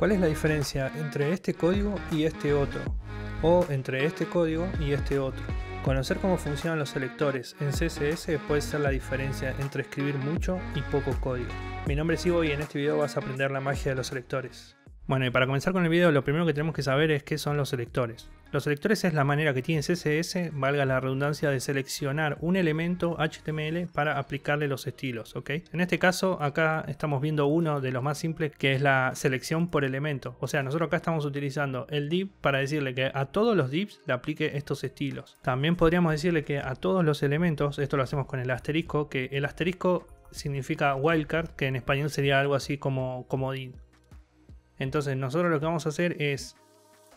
¿Cuál es la diferencia entre este código y este otro? O entre este código y este otro. Conocer cómo funcionan los selectores en CSS puede ser la diferencia entre escribir mucho y poco código. Mi nombre es Ivo y en este video vas a aprender la magia de los selectores. Bueno, y para comenzar con el video, lo primero que tenemos que saber es qué son los selectores. Los selectores es la manera que tiene CSS, valga la redundancia, de seleccionar un elemento HTML para aplicarle los estilos, ¿ok? En este caso, acá estamos viendo uno de los más simples, que es la selección por elemento. O sea, nosotros acá estamos utilizando el div para decirle que a todos los divs le aplique estos estilos. También podríamos decirle que a todos los elementos, esto lo hacemos con el asterisco, que el asterisco significa wildcard, que en español sería algo así como comodín. Entonces nosotros lo que vamos a hacer es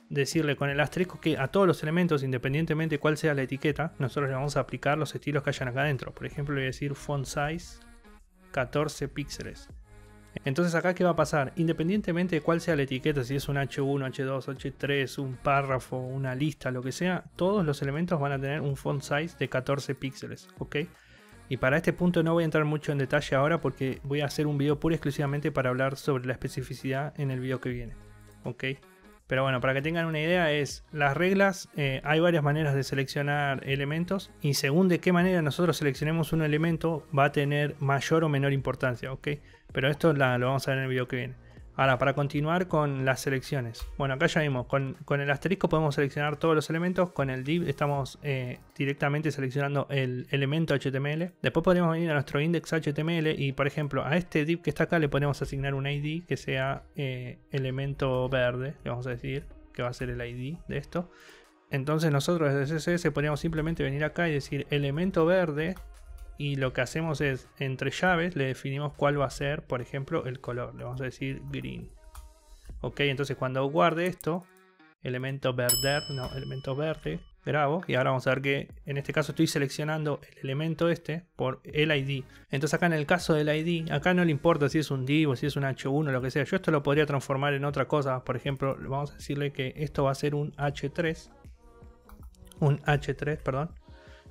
decirle con el asterisco que a todos los elementos, independientemente de cuál sea la etiqueta, nosotros le vamos a aplicar los estilos que hayan acá adentro. Por ejemplo, le voy a decir font size 14 píxeles. Entonces acá qué va a pasar, independientemente de cuál sea la etiqueta, si es un H1, H2, H3, un párrafo, una lista, lo que sea, todos los elementos van a tener un font size de 14 píxeles, ¿ok? Y para este punto no voy a entrar mucho en detalle ahora porque voy a hacer un video puro exclusivamente para hablar sobre la especificidad en el video que viene. ¿Ok? Pero bueno, para que tengan una idea es las reglas, eh, hay varias maneras de seleccionar elementos y según de qué manera nosotros seleccionemos un elemento va a tener mayor o menor importancia, ¿ok? Pero esto lo vamos a ver en el video que viene. Ahora, para continuar con las selecciones. Bueno, acá ya vimos, con, el asterisco podemos seleccionar todos los elementos. Con el div estamos eh, directamente seleccionando el elemento HTML. Después podríamos venir a nuestro index HTML y, por ejemplo, a este div que está acá le podemos asignar un ID que sea eh, elemento verde. Le vamos a decir que va a ser el ID de esto. Entonces nosotros desde CSS podríamos simplemente venir acá y decir elemento verde y lo que hacemos es entre llaves le definimos cuál va a ser por ejemplo el color. Le vamos a decir green. Ok entonces cuando guarde esto elemento verde no elemento verde grabo y ahora vamos a ver que en este caso estoy seleccionando el elemento este por el ID entonces acá en el caso del ID acá no le importa si es un div o si es un h1 lo que sea. Yo esto lo podría transformar en otra cosa. Por ejemplo vamos a decirle que esto va a ser un h3 un h3 perdón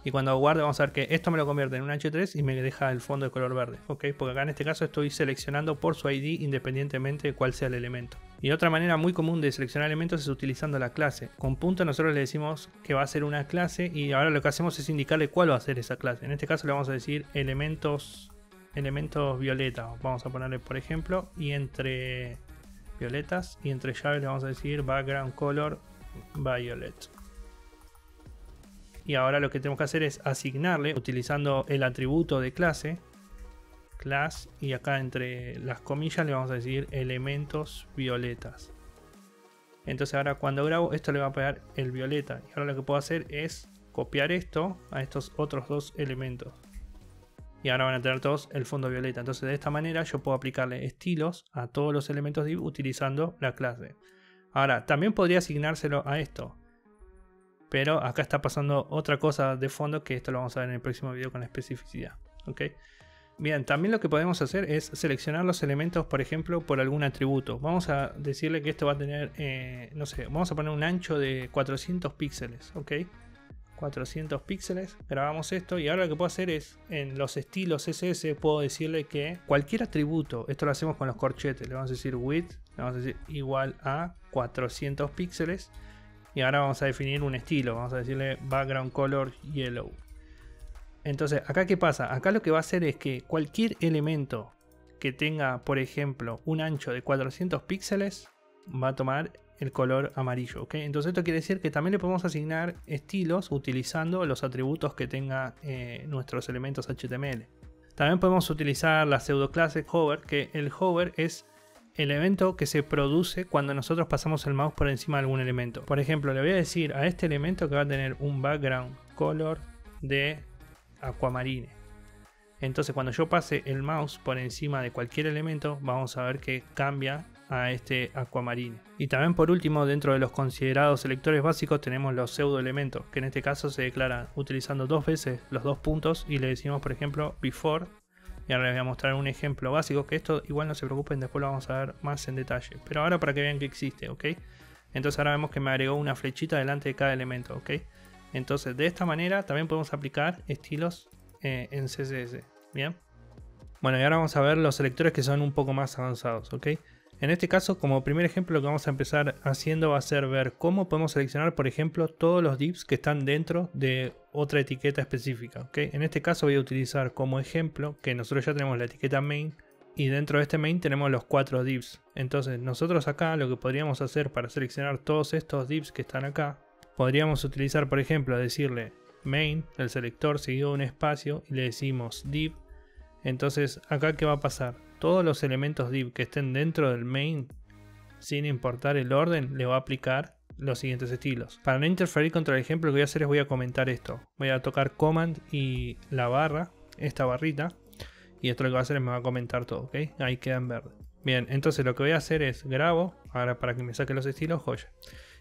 y cuando guarde vamos a ver que esto me lo convierte en un H3 y me deja el fondo de color verde, ¿ok? Porque acá en este caso estoy seleccionando por su ID independientemente de cuál sea el elemento. Y otra manera muy común de seleccionar elementos es utilizando la clase. Con punto nosotros le decimos que va a ser una clase y ahora lo que hacemos es indicarle cuál va a ser esa clase. En este caso le vamos a decir elementos elementos violeta. Vamos a ponerle por ejemplo y entre violetas y entre llaves le vamos a decir background color violet y ahora lo que tenemos que hacer es asignarle utilizando el atributo de clase class y acá entre las comillas le vamos a decir elementos violetas. Entonces ahora cuando grabo esto le va a pegar el violeta. Y ahora lo que puedo hacer es copiar esto a estos otros dos elementos. Y ahora van a tener todos el fondo violeta. Entonces de esta manera yo puedo aplicarle estilos a todos los elementos div utilizando la clase. Ahora también podría asignárselo a esto pero acá está pasando otra cosa de fondo que esto lo vamos a ver en el próximo video con especificidad. ¿ok? Bien, también lo que podemos hacer es seleccionar los elementos, por ejemplo, por algún atributo. Vamos a decirle que esto va a tener, eh, no sé, vamos a poner un ancho de 400 píxeles, ¿ok? 400 píxeles, grabamos esto y ahora lo que puedo hacer es, en los estilos CSS, puedo decirle que cualquier atributo, esto lo hacemos con los corchetes, le vamos a decir width, le vamos a decir igual a 400 píxeles y ahora vamos a definir un estilo, vamos a decirle background color yellow. Entonces, acá qué pasa? Acá lo que va a hacer es que cualquier elemento que tenga, por ejemplo, un ancho de 400 píxeles, va a tomar el color amarillo. ¿ok? Entonces esto quiere decir que también le podemos asignar estilos utilizando los atributos que tenga eh, nuestros elementos HTML. También podemos utilizar la pseudo clase hover, que el hover es el evento que se produce cuando nosotros pasamos el mouse por encima de algún elemento. Por ejemplo, le voy a decir a este elemento que va a tener un background color de aquamarine. Entonces cuando yo pase el mouse por encima de cualquier elemento, vamos a ver que cambia a este aquamarine. Y también por último, dentro de los considerados selectores básicos tenemos los pseudo elementos, que en este caso se declaran utilizando dos veces los dos puntos y le decimos por ejemplo before y ahora les voy a mostrar un ejemplo básico, que esto igual no se preocupen, después lo vamos a ver más en detalle. Pero ahora para que vean que existe, ¿ok? Entonces ahora vemos que me agregó una flechita delante de cada elemento, ¿ok? Entonces de esta manera también podemos aplicar estilos eh, en CSS, ¿bien? Bueno, y ahora vamos a ver los selectores que son un poco más avanzados, ¿ok? En este caso, como primer ejemplo, lo que vamos a empezar haciendo va a ser ver cómo podemos seleccionar, por ejemplo, todos los divs que están dentro de otra etiqueta específica. En este caso voy a utilizar como ejemplo que nosotros ya tenemos la etiqueta main y dentro de este main tenemos los cuatro divs. Entonces nosotros acá lo que podríamos hacer para seleccionar todos estos divs que están acá, podríamos utilizar por ejemplo decirle main, el selector seguido de un espacio y le decimos div. Entonces acá qué va a pasar? Todos los elementos div que estén dentro del main sin importar el orden le va a aplicar los siguientes estilos. Para no interferir contra el ejemplo lo que voy a hacer es voy a comentar esto. Voy a tocar command y la barra, esta barrita y esto lo que va a hacer es me va a comentar todo, ¿ok? Ahí queda en verde. Bien, entonces lo que voy a hacer es grabo, ahora para que me saque los estilos, joya.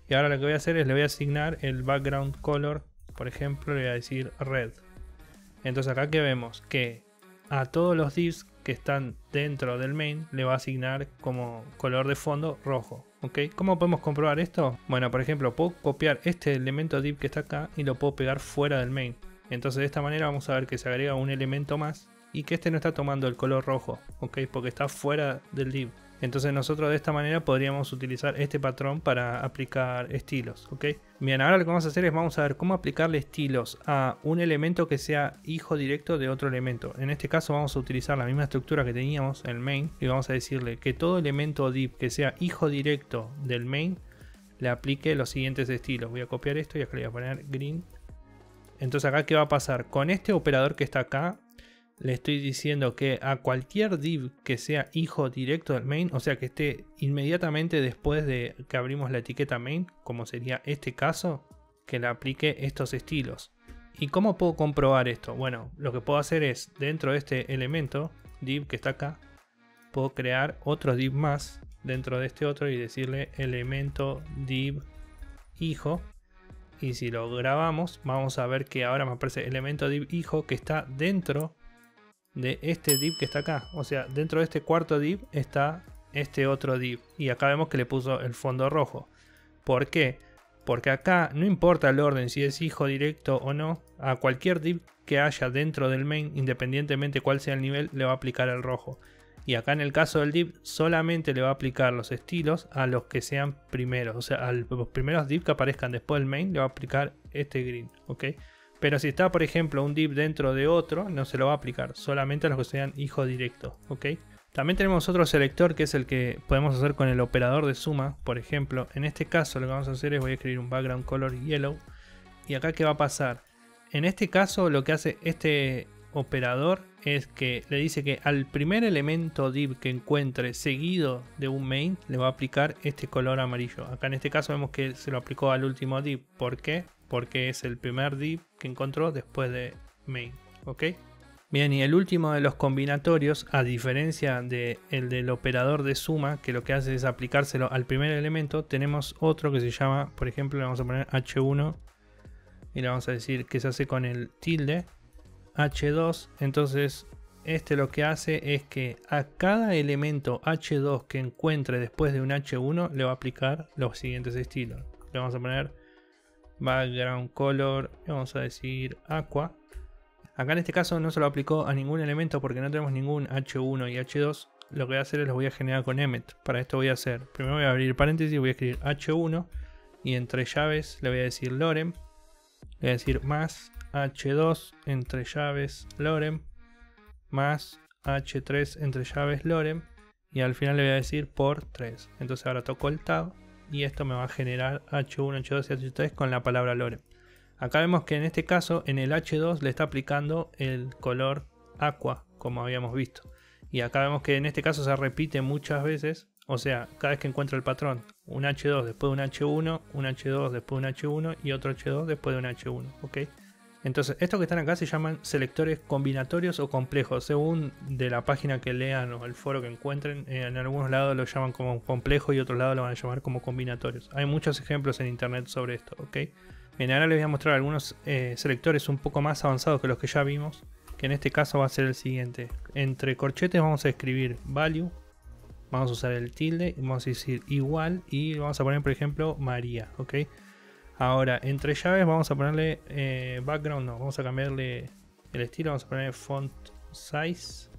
Y ahora lo que voy a hacer es le voy a asignar el background color, por ejemplo, le voy a decir red. Entonces acá que vemos que a todos los divs que están dentro del main le va a asignar como color de fondo rojo. ¿ok? ¿Cómo podemos comprobar esto? Bueno, por ejemplo, puedo copiar este elemento div que está acá y lo puedo pegar fuera del main. Entonces de esta manera vamos a ver que se agrega un elemento más y que este no está tomando el color rojo, ¿ok? Porque está fuera del div. Entonces nosotros de esta manera podríamos utilizar este patrón para aplicar estilos, ¿ok? Bien, ahora lo que vamos a hacer es vamos a ver cómo aplicarle estilos a un elemento que sea hijo directo de otro elemento. En este caso vamos a utilizar la misma estructura que teníamos en el main y vamos a decirle que todo elemento div que sea hijo directo del main le aplique los siguientes estilos. Voy a copiar esto y acá le voy a poner green. Entonces acá qué va a pasar? Con este operador que está acá le estoy diciendo que a cualquier div que sea hijo directo del main, o sea que esté inmediatamente después de que abrimos la etiqueta main, como sería este caso, que le aplique estos estilos. ¿Y cómo puedo comprobar esto? Bueno, lo que puedo hacer es, dentro de este elemento, div que está acá, puedo crear otro div más dentro de este otro y decirle elemento div hijo. Y si lo grabamos, vamos a ver que ahora me aparece elemento div hijo que está dentro de este div que está acá. O sea, dentro de este cuarto div está este otro div. Y acá vemos que le puso el fondo rojo. ¿Por qué? Porque acá no importa el orden, si es hijo directo o no, a cualquier div que haya dentro del main, independientemente cuál sea el nivel, le va a aplicar el rojo. Y acá en el caso del div solamente le va a aplicar los estilos a los que sean primeros. O sea, a los primeros div que aparezcan después del main le va a aplicar este green. ¿ok? Pero si está, por ejemplo, un div dentro de otro, no se lo va a aplicar, solamente a los que sean hijo directo, ¿ok? También tenemos otro selector que es el que podemos hacer con el operador de suma, por ejemplo. En este caso lo que vamos a hacer es voy a escribir un background color yellow. Y acá qué va a pasar. En este caso lo que hace este operador es que le dice que al primer elemento div que encuentre seguido de un main le va a aplicar este color amarillo. Acá en este caso vemos que se lo aplicó al último div. ¿Por qué? Porque es el primer div que encontró después de main. ¿Ok? Bien, y el último de los combinatorios, a diferencia del del operador de suma, que lo que hace es aplicárselo al primer elemento, tenemos otro que se llama, por ejemplo, le vamos a poner h1 y le vamos a decir que se hace con el tilde h2. Entonces, este lo que hace es que a cada elemento h2 que encuentre después de un h1 le va a aplicar los siguientes estilos. Le vamos a poner background color, vamos a decir aqua. Acá en este caso no se lo aplicó a ningún elemento porque no tenemos ningún H1 y H2. Lo que voy a hacer es lo voy a generar con Emmet. Para esto voy a hacer, primero voy a abrir paréntesis, voy a escribir H1 y entre llaves le voy a decir lorem. Le voy a decir más H2 entre llaves lorem más H3 entre llaves lorem y al final le voy a decir por 3. Entonces ahora toco el tab y esto me va a generar H1, H2 y H3 con la palabra lore. Acá vemos que en este caso en el H2 le está aplicando el color aqua como habíamos visto. Y acá vemos que en este caso se repite muchas veces, o sea, cada vez que encuentra el patrón, un H2 después de un H1, un H2 después de un H1 y otro H2 después de un H1, ¿ok? Entonces, estos que están acá se llaman selectores combinatorios o complejos, según de la página que lean o el foro que encuentren. Eh, en algunos lados lo llaman como complejo y otros lados lo van a llamar como combinatorios. Hay muchos ejemplos en internet sobre esto, ¿ok? Bien, ahora les voy a mostrar algunos eh, selectores un poco más avanzados que los que ya vimos, que en este caso va a ser el siguiente. Entre corchetes vamos a escribir value, vamos a usar el tilde, vamos a decir igual y vamos a poner, por ejemplo, María, ¿ok? Ahora, entre llaves vamos a ponerle eh, background, no, vamos a cambiarle el estilo, vamos a poner font size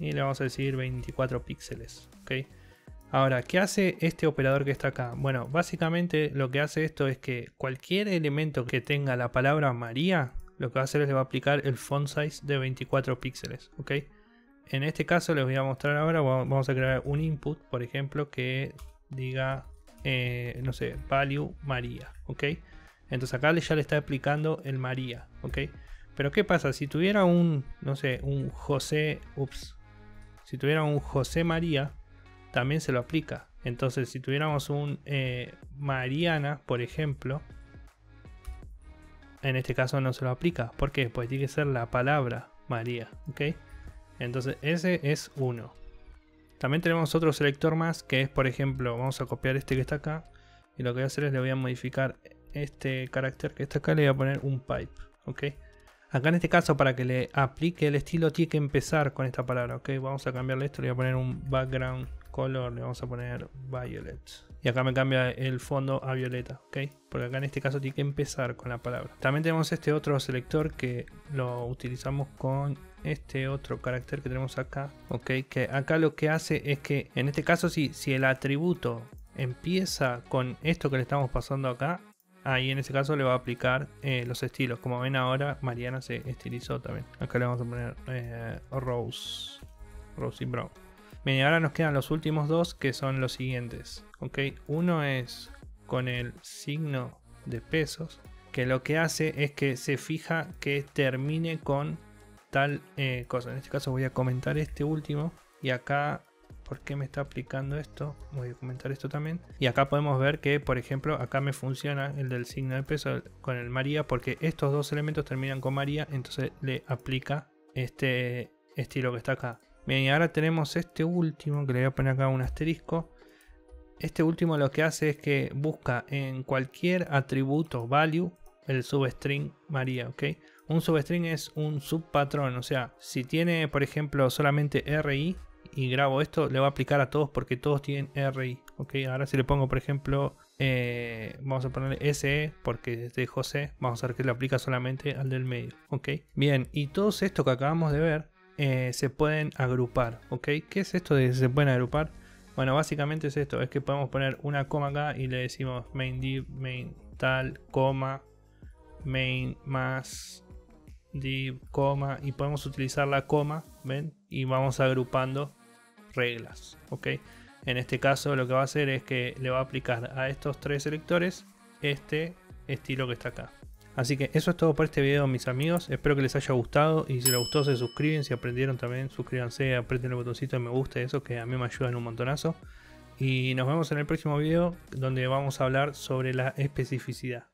y le vamos a decir 24 píxeles, ¿ok? Ahora, ¿qué hace este operador que está acá? Bueno, básicamente lo que hace esto es que cualquier elemento que tenga la palabra María, lo que va a hacer es le va a aplicar el font size de 24 píxeles, ¿ok? En este caso les voy a mostrar ahora, vamos a crear un input, por ejemplo, que diga, eh, no sé, value María, ¿ok? Entonces acá ya le está aplicando el María, ¿ok? Pero ¿qué pasa? Si tuviera un, no sé, un José, ups, si tuviera un José María, también se lo aplica. Entonces si tuviéramos un eh, Mariana, por ejemplo, en este caso no se lo aplica. ¿Por qué? Pues tiene que ser la palabra María, ¿ok? Entonces ese es uno. También tenemos otro selector más que es, por ejemplo, vamos a copiar este que está acá. Y lo que voy a hacer es le voy a modificar este carácter que está acá, le voy a poner un pipe, ¿ok? Acá en este caso para que le aplique el estilo tiene que empezar con esta palabra, ¿ok? Vamos a cambiarle esto, le voy a poner un background color, le vamos a poner violet. Y acá me cambia el fondo a violeta, ¿ok? Porque acá en este caso tiene que empezar con la palabra. También tenemos este otro selector que lo utilizamos con este otro carácter que tenemos acá, ¿ok? Que acá lo que hace es que en este caso si, si el atributo empieza con esto que le estamos pasando acá, ahí en ese caso le va a aplicar eh, los estilos. Como ven ahora, Mariana se estilizó también. Acá le vamos a poner eh, Rose, Rose y Brown. Bien, ahora nos quedan los últimos dos que son los siguientes. ¿ok? Uno es con el signo de pesos, que lo que hace es que se fija que termine con tal eh, cosa. En este caso voy a comentar este último y acá ¿Por qué me está aplicando esto? Voy a comentar esto también. Y acá podemos ver que, por ejemplo, acá me funciona el del signo de peso con el María, porque estos dos elementos terminan con María, entonces le aplica este estilo que está acá. Bien, y ahora tenemos este último, que le voy a poner acá un asterisco. Este último lo que hace es que busca en cualquier atributo value el substring María, ¿ok? Un substring es un subpatrón, o sea, si tiene, por ejemplo, solamente RI, y grabo esto, le va a aplicar a todos porque todos tienen RI. Ok, ahora si le pongo, por ejemplo, eh, vamos a ponerle SE porque es de José, vamos a ver que le aplica solamente al del medio. Ok, bien, y todos estos que acabamos de ver eh, se pueden agrupar. Ok, ¿qué es esto de se pueden agrupar? Bueno, básicamente es esto: es que podemos poner una coma acá y le decimos main div, main tal, coma, main más coma, y podemos utilizar la coma, ¿ven? Y vamos agrupando reglas. ¿ok? En este caso lo que va a hacer es que le va a aplicar a estos tres selectores este estilo que está acá. Así que eso es todo por este video mis amigos, espero que les haya gustado y si les gustó se suscriben, si aprendieron también suscríbanse, aprieten el botoncito de me gusta, eso que a mí me ayuda en un montonazo. Y nos vemos en el próximo video donde vamos a hablar sobre la especificidad.